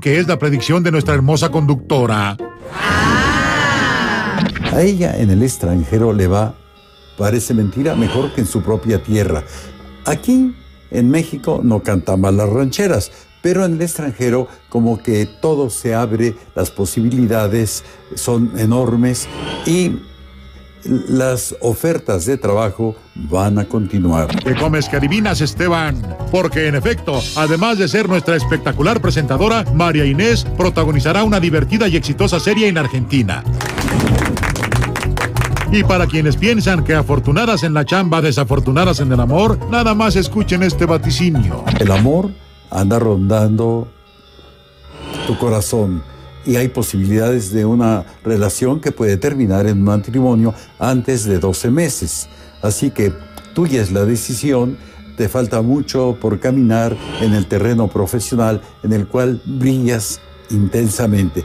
Que es la predicción de nuestra hermosa conductora. A ella en el extranjero le va, parece mentira, mejor que en su propia tierra. Aquí, en México, no cantan las rancheras, pero en el extranjero como que todo se abre, las posibilidades son enormes y las ofertas de trabajo van a continuar. ¿Qué comes que adivinas, Esteban? Porque en efecto, además de ser nuestra espectacular presentadora, María Inés protagonizará una divertida y exitosa serie en Argentina. Y para quienes piensan que afortunadas en la chamba, desafortunadas en el amor, nada más escuchen este vaticinio. El amor anda rondando tu corazón y hay posibilidades de una relación que puede terminar en un matrimonio antes de 12 meses. Así que tuya es la decisión, te falta mucho por caminar en el terreno profesional en el cual brillas intensamente.